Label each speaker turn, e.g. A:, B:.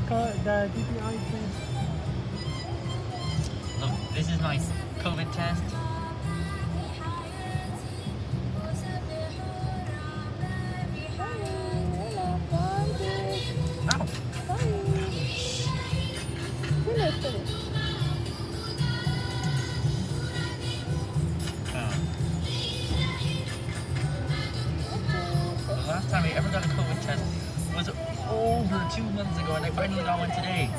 A: the car, the DPI test.
B: Look, this is my COVID test. Uh, the last time I ever got a over two months ago, and I finally got one today.